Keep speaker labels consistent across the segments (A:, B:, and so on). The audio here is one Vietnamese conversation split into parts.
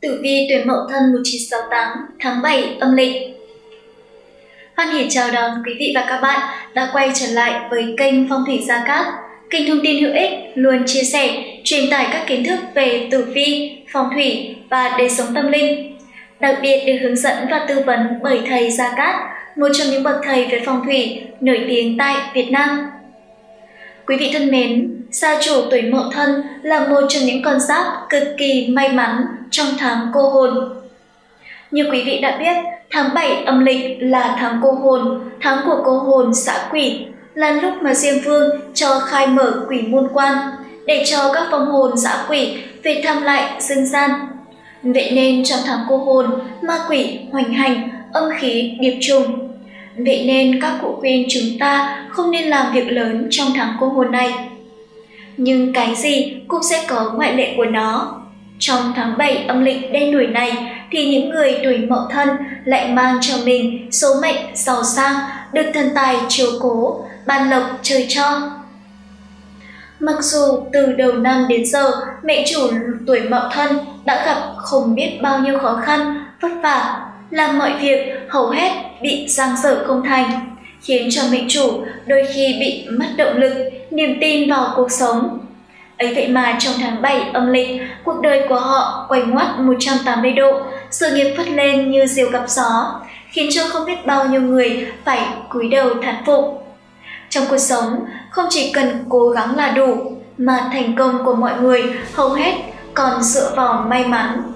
A: Tử vi tuổi Mậu Thân 1968 tháng 7 âm lịch. Hoan hỉ chào đón quý vị và các bạn đã quay trở lại với kênh Phong thủy Gia Cát, kênh thông tin hữu ích luôn chia sẻ, truyền tải các kiến thức về tử vi, phong thủy và đời sống tâm linh. Đặc biệt được hướng dẫn và tư vấn bởi thầy Gia Cát, một trong những bậc thầy về phong thủy nổi tiếng tại Việt Nam. Quý vị thân mến, Gia chủ tuổi Mậu Thân là một trong những con giáp cực kỳ may mắn trong tháng cô hồn. Như quý vị đã biết, tháng 7 âm lịch là tháng cô hồn, tháng của cô hồn xã quỷ, là lúc mà Diêm Vương cho khai mở quỷ môn quan để cho các vong hồn xã quỷ về thăm lại dương gian. Vậy nên trong tháng cô hồn, ma quỷ hoành hành, âm khí điệp trùng. Vậy nên các cụ khuyên chúng ta không nên làm việc lớn trong tháng cô hồn này nhưng cái gì cũng sẽ có ngoại lệ của nó. Trong tháng 7 âm lịch đen đuổi này thì những người tuổi mậu thân lại mang cho mình số mệnh giàu sang, được thần tài chiếu cố, ban lộc trời cho. Mặc dù từ đầu năm đến giờ, mẹ chủ tuổi mậu thân đã gặp không biết bao nhiêu khó khăn, vất vả, làm mọi việc hầu hết bị giang dở không thành khiến cho mệnh chủ đôi khi bị mất động lực, niềm tin vào cuộc sống. Ấy vậy mà trong tháng 7 âm lịch, cuộc đời của họ quay ngoắt 180 độ, sự nghiệp phất lên như diều gặp gió, khiến cho không biết bao nhiêu người phải cúi đầu thán phục. Trong cuộc sống, không chỉ cần cố gắng là đủ, mà thành công của mọi người hầu hết còn dựa vào may mắn.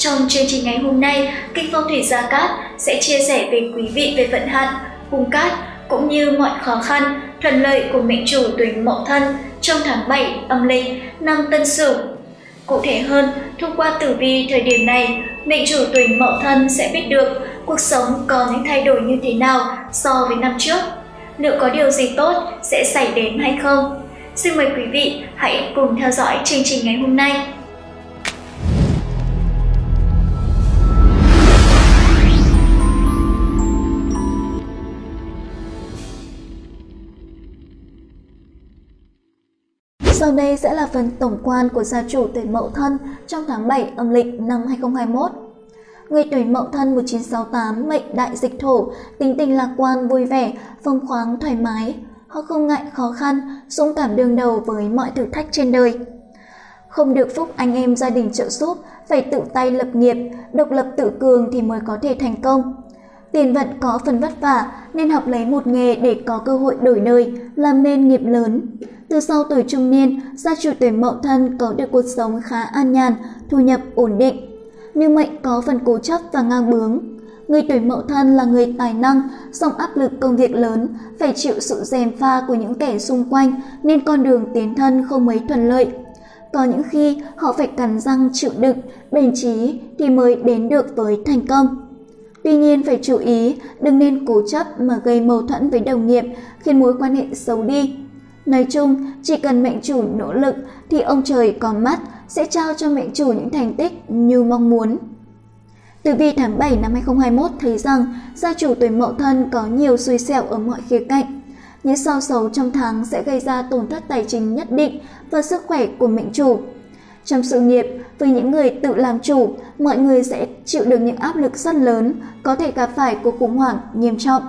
A: Trong chương trình ngày hôm nay, Kinh Phong Thủy Gia Cát sẽ chia sẻ với quý vị về vận hạn cung cát cũng như mọi khó khăn, thuận lợi của mệnh chủ tuổi Mậu Thân trong tháng 7 âm lịch năm Tân Sửu. Cụ thể hơn, thông qua tử vi thời điểm này, mệnh chủ tuổi Mậu Thân sẽ biết được cuộc sống có những thay đổi như thế nào so với năm trước. Liệu có điều gì tốt sẽ xảy đến hay không? Xin mời quý vị hãy cùng theo dõi chương trình ngày hôm nay. Sau đây sẽ là phần tổng quan của gia chủ tuổi Mậu Thân trong tháng 7 âm lịch năm 2021. Người tuổi Mậu Thân 1968 mệnh đại dịch thổ, tính tình lạc quan, vui vẻ, phong khoáng, thoải mái. Họ không ngại khó khăn, dũng cảm đương đầu với mọi thử thách trên đời. Không được phúc anh em gia đình trợ giúp, phải tự tay lập nghiệp, độc lập tự cường thì mới có thể thành công. Tiền vận có phần vất vả nên học lấy một nghề để có cơ hội đổi đời, làm nên nghiệp lớn. Từ sau tuổi trung niên, gia chủ tuổi mậu thân có được cuộc sống khá an nhàn, thu nhập ổn định. Nhưng mệnh có phần cố chấp và ngang bướng. Người tuổi mậu thân là người tài năng, song áp lực công việc lớn, phải chịu sự dèm pha của những kẻ xung quanh nên con đường tiến thân không mấy thuận lợi. Có những khi họ phải cắn răng chịu đựng, bền trí thì mới đến được với thành công. Tuy nhiên phải chú ý, đừng nên cố chấp mà gây mâu thuẫn với đồng nghiệp khiến mối quan hệ xấu đi. Nói chung, chỉ cần mệnh chủ nỗ lực thì ông trời có mắt sẽ trao cho mệnh chủ những thành tích như mong muốn. Tử vi tháng 7 năm 2021 thấy rằng gia chủ tuổi mậu thân có nhiều xui xẻo ở mọi khía cạnh. Những sao xấu trong tháng sẽ gây ra tổn thất tài chính nhất định và sức khỏe của mệnh chủ. Trong sự nghiệp, với những người tự làm chủ, mọi người sẽ chịu được những áp lực rất lớn, có thể gặp phải cuộc khủng hoảng nghiêm trọng.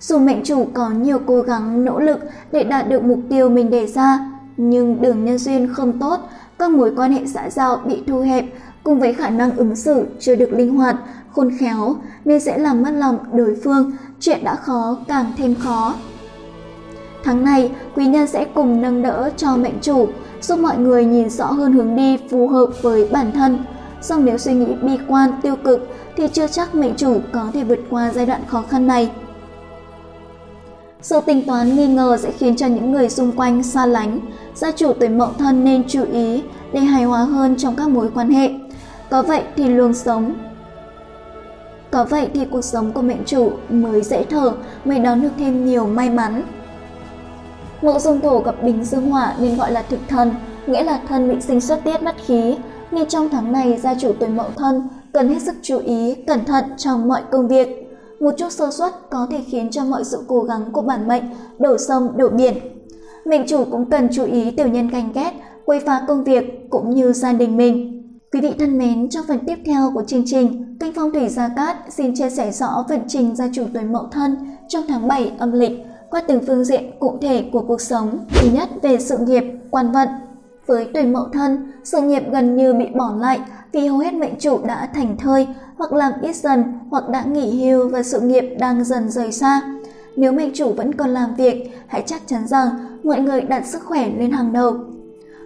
A: Dù mệnh chủ có nhiều cố gắng nỗ lực để đạt được mục tiêu mình đề ra, nhưng đường nhân duyên không tốt, các mối quan hệ xã giao bị thu hẹp cùng với khả năng ứng xử chưa được linh hoạt, khôn khéo nên sẽ làm mất lòng đối phương, chuyện đã khó càng thêm khó. Tháng này, quý nhân sẽ cùng nâng đỡ cho mệnh chủ, giúp mọi người nhìn rõ hơn hướng đi phù hợp với bản thân. Song nếu suy nghĩ bi quan, tiêu cực thì chưa chắc mệnh chủ có thể vượt qua giai đoạn khó khăn này. Sự tính toán nghi ngờ sẽ khiến cho những người xung quanh xa lánh. Gia chủ tuổi mậu thân nên chú ý để hài hòa hơn trong các mối quan hệ. Có vậy thì luồng sống có vậy thì cuộc sống của mệnh chủ mới dễ thở, mới đón được thêm nhiều may mắn. Mộ dung thổ gặp bình dương hỏa nên gọi là thực thần, nghĩa là thân bị sinh xuất tiết mất khí, nên trong tháng này gia chủ tuổi mậu thân cần hết sức chú ý, cẩn thận trong mọi công việc. Một chút sơ suất có thể khiến cho mọi sự cố gắng của bản mệnh đổ sông đổ biển. Mệnh chủ cũng cần chú ý tiểu nhân ganh ghét, quấy phá công việc cũng như gia đình mình. Quý vị thân mến, trong phần tiếp theo của chương trình, kênh Phong thủy Gia Cát xin chia sẻ rõ vận trình gia chủ tuổi Mậu Thân trong tháng 7 âm lịch qua từng phương diện cụ thể của cuộc sống. Thứ nhất về sự nghiệp, quan vận. Với tuổi Mậu Thân, sự nghiệp gần như bị bỏ lại vì hầu hết mệnh chủ đã thành thơi hoặc làm ít dần hoặc đã nghỉ hưu và sự nghiệp đang dần rời xa. Nếu mệnh chủ vẫn còn làm việc, hãy chắc chắn rằng mọi người đặt sức khỏe lên hàng đầu.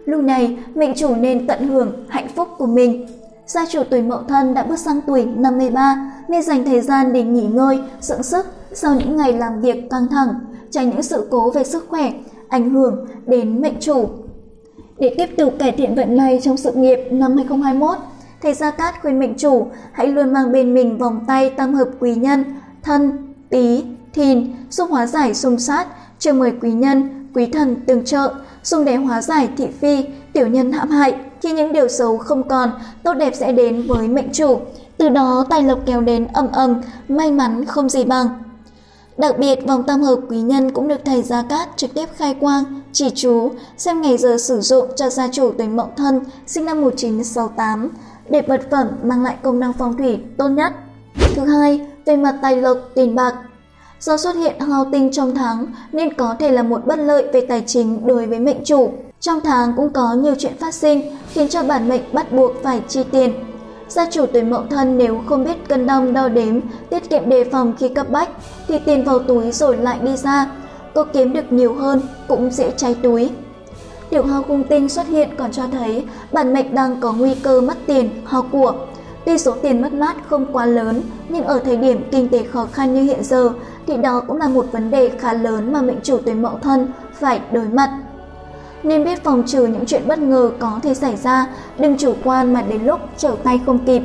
A: Lúc này, mệnh chủ nên tận hưởng hạnh phúc của mình. Gia chủ tuổi Mậu Thân đã bước sang tuổi 53 nên dành thời gian để nghỉ ngơi, dưỡng sức sau những ngày làm việc căng thẳng, tránh những sự cố về sức khỏe ảnh hưởng đến mệnh chủ. Để tiếp tục cải thiện vận may trong sự nghiệp năm 2021, thầy Gia Cát khuyên mệnh chủ hãy luôn mang bên mình vòng tay tam hợp quý nhân, thân, tí, thìn, giúp hóa giải xung sát, chờ mời quý nhân, quý thần tương trợ, dùng để hóa giải thị phi, tiểu nhân hãm hại. Khi những điều xấu không còn, tốt đẹp sẽ đến với mệnh chủ. Từ đó tài lộc kéo đến ầm ầm, may mắn không gì bằng. Đặc biệt, vòng tam hợp quý nhân cũng được thầy Gia Cát trực tiếp khai quang, chỉ chú, xem ngày giờ sử dụng cho gia chủ tuổi mậu thân sinh năm 1968 để vật phẩm mang lại công năng phong thủy tốt nhất. Thứ hai, về mặt tài lộc, tiền bạc, Do xuất hiện hao tinh trong tháng nên có thể là một bất lợi về tài chính đối với mệnh chủ. Trong tháng cũng có nhiều chuyện phát sinh khiến cho bản mệnh bắt buộc phải chi tiền. Gia chủ tuổi mậu thân nếu không biết cân đong đo đếm, tiết kiệm đề phòng khi cấp bách, thì tiền vào túi rồi lại đi ra. Có kiếm được nhiều hơn cũng dễ cháy túi. Tiểu hao cung tinh xuất hiện còn cho thấy bản mệnh đang có nguy cơ mất tiền, hao của. Tuy số tiền mất mát không quá lớn, nhưng ở thời điểm kinh tế khó khăn như hiện giờ thì đó cũng là một vấn đề khá lớn mà mệnh chủ tuổi mậu thân phải đối mặt. Nên biết phòng trừ những chuyện bất ngờ có thể xảy ra, đừng chủ quan mà đến lúc trở tay không kịp.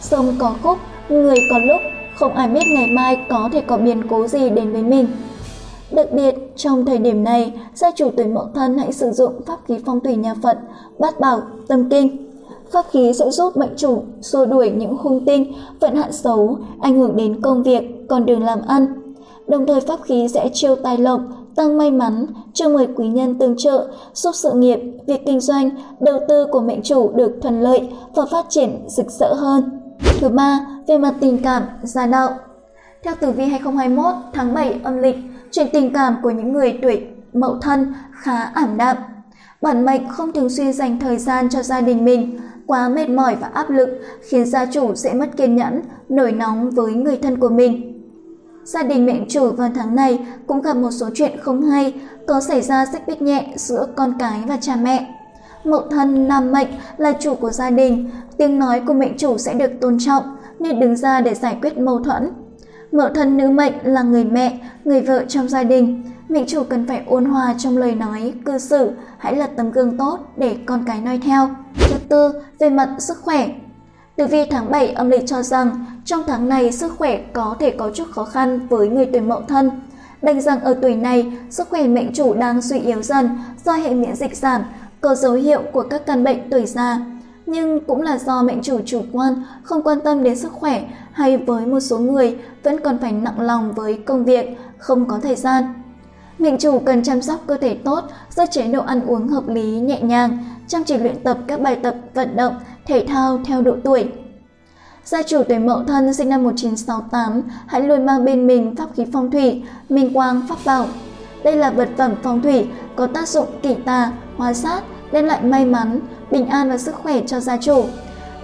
A: Sông có khúc, người có lúc, không ai biết ngày mai có thể có biến cố gì đến với mình. Đặc biệt, trong thời điểm này, gia chủ tuổi mậu thân hãy sử dụng pháp khí phong thủy nhà Phật, bát bảo, tâm kinh Pháp khí sẽ giúp mệnh chủ xua đuổi những hung tinh, vận hạn xấu, ảnh hưởng đến công việc, con đường làm ăn. Đồng thời pháp khí sẽ chiêu tài lộc, tăng may mắn, cho mời quý nhân tương trợ, giúp sự nghiệp, việc kinh doanh, đầu tư của mệnh chủ được thuận lợi và phát triển rực rỡ hơn. Thứ ba, về mặt tình cảm, gia đạo. Theo tử vi 2021 tháng 7 âm lịch, chuyện tình cảm của những người tuổi mậu thân khá ảm đạm. Bản mệnh không thường xuyên dành thời gian cho gia đình mình, quá mệt mỏi và áp lực khiến gia chủ sẽ mất kiên nhẫn, nổi nóng với người thân của mình. Gia đình mệnh chủ vào tháng này cũng gặp một số chuyện không hay, có xảy ra xích bích nhẹ giữa con cái và cha mẹ. Mậu thân nam mệnh là chủ của gia đình, tiếng nói của mệnh chủ sẽ được tôn trọng nên đứng ra để giải quyết mâu thuẫn. Mậu thân nữ mệnh là người mẹ, người vợ trong gia đình. Mệnh chủ cần phải ôn hòa trong lời nói, cư xử, hãy là tấm gương tốt để con cái noi theo. Thứ tư, về mặt sức khỏe. Tử vi tháng 7 âm lịch cho rằng trong tháng này sức khỏe có thể có chút khó khăn với người tuổi mậu thân. Đành rằng ở tuổi này, sức khỏe mệnh chủ đang suy yếu dần do hệ miễn dịch giảm, có dấu hiệu của các căn bệnh tuổi già. Nhưng cũng là do mệnh chủ chủ quan, không quan tâm đến sức khỏe hay với một số người vẫn còn phải nặng lòng với công việc, không có thời gian. Mệnh chủ cần chăm sóc cơ thể tốt, do chế độ ăn uống hợp lý nhẹ nhàng, chăm chỉ luyện tập các bài tập vận động, thể thao theo độ tuổi. Gia chủ tuổi Mậu Thân sinh năm 1968 hãy luôn mang bên mình pháp khí phong thủy, minh quang pháp bảo. Đây là vật phẩm phong thủy có tác dụng kỷ tà, hóa sát, đem lại may mắn, bình an và sức khỏe cho gia chủ.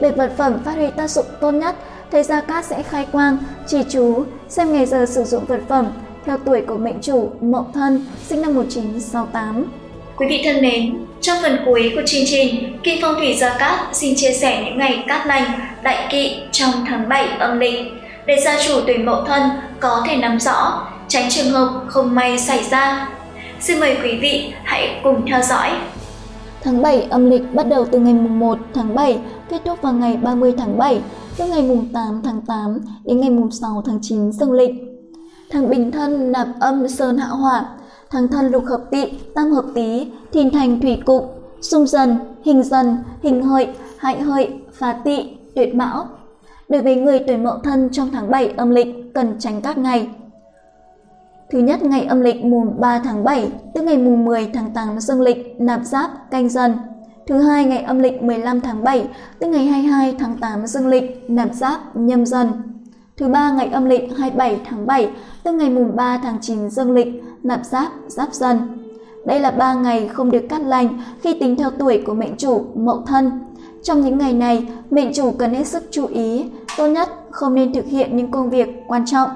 A: Để vật phẩm phát huy tác dụng tốt nhất, thầy Gia Cát sẽ khai quang, chỉ chú, xem ngày giờ sử dụng vật phẩm theo tuổi của mệnh chủ Mậu Thân sinh năm 1968.
B: Quý vị thân mến, trong phần cuối của chương trình, Kỳ Phong Thủy Gia Cát xin chia sẻ những ngày cát lành, đại kỵ trong tháng 7 âm lịch để gia chủ tuổi Mậu Thân có thể nắm rõ, tránh trường hợp không may xảy ra. Xin mời quý vị hãy cùng theo dõi.
A: Tháng 7 âm lịch bắt đầu từ ngày mùng 1 tháng 7, kết thúc vào ngày 30 tháng 7, từ ngày mùng 8 tháng 8 đến ngày mùng 6 tháng 9 dương lịch. Tháng Bình Thân nạp âm sơn hạ hỏa, thăng Thân lục hợp tị, tam hợp tý, thìn thành thủy cục, xung dần, hình dần, hình hợi, hại hợi, phá tị, tuyệt mão. Đối với người tuổi mậu thân trong tháng 7 âm lịch cần tránh các ngày. Thứ nhất ngày âm lịch mùng 3 tháng 7, tức ngày mùng 10 tháng 8 dương lịch, nạp giáp, canh dần.
B: Thứ hai ngày âm lịch 15 tháng 7, tức ngày 22 tháng 8 dương lịch, nạp giáp, nhâm dần. Thứ ba ngày âm lịch 27 tháng 7, tức ngày mùng 3 tháng 9 dương lịch, nạp giáp, giáp dần. Đây là ba ngày không được cắt lành khi tính theo tuổi của mệnh chủ mậu thân. Trong những ngày này, mệnh chủ cần hết sức chú ý, tốt nhất không nên thực hiện những công việc quan trọng.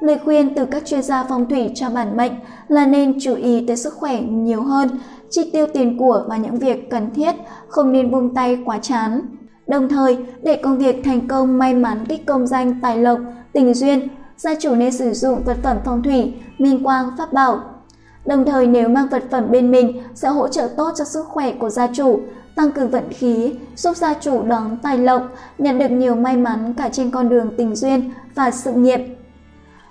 B: Lời khuyên từ các chuyên gia phong thủy cho bản mệnh là nên chú ý tới sức khỏe nhiều hơn, chi tiêu tiền của và những việc cần thiết, không nên buông tay quá chán. Đồng thời, để công việc thành công may mắn kích công danh tài lộc, tình duyên, gia chủ nên sử dụng vật phẩm phong thủy, minh quang, pháp bảo. Đồng thời nếu mang vật phẩm bên mình sẽ hỗ trợ tốt cho sức khỏe của gia chủ, tăng cường vận khí, giúp gia chủ đón tài lộc, nhận được nhiều may mắn cả trên con đường tình duyên và sự nghiệp.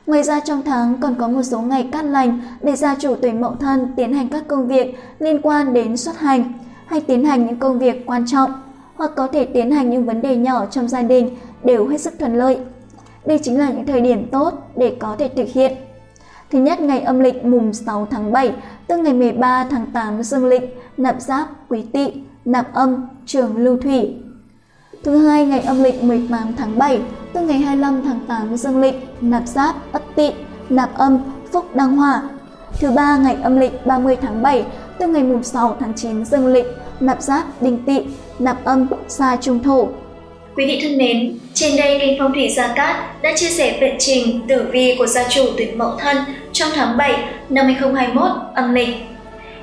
B: Ngoài ra trong tháng còn có một số ngày cát lành để gia chủ tuổi mậu thân tiến hành các công việc liên quan đến xuất hành hay tiến hành những công việc quan trọng hoặc có thể tiến hành những vấn đề nhỏ trong gia đình đều hết sức thuận lợi. Đây chính là những thời điểm tốt để có thể thực hiện. Thứ nhất ngày âm lịch mùng 6 tháng 7, tức ngày 13 tháng 8 dương lịch, nạp giáp, quý tỵ, nạp âm, trường lưu thủy. Thứ hai ngày âm lịch 18 tháng 7, tức ngày 25 tháng 8 dương lịch, nạp giáp, ất tỵ, nạp âm, phúc đăng hỏa. Thứ ba ngày âm lịch 30 tháng 7, từ ngày mùng 6 tháng 9 dương lịch, nạp giáp, đinh tỵ, nạp âm, xa trung thổ.
A: Quý vị thân mến, trên đây kênh Phong thủy Gia Cát đã chia sẻ vận trình tử vi của gia chủ tuổi Mậu Thân trong tháng 7 năm 2021 âm lịch.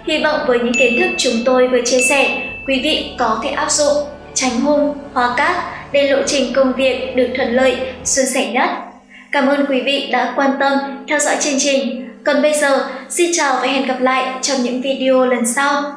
A: Hy vọng với những kiến thức chúng tôi vừa chia sẻ, quý vị có thể áp dụng tránh hung, hóa cát để lộ trình công việc được thuận lợi, suôn sẻ nhất. Cảm ơn quý vị đã quan tâm theo dõi chương trình. Còn bây giờ, xin chào và hẹn gặp lại trong những video lần sau.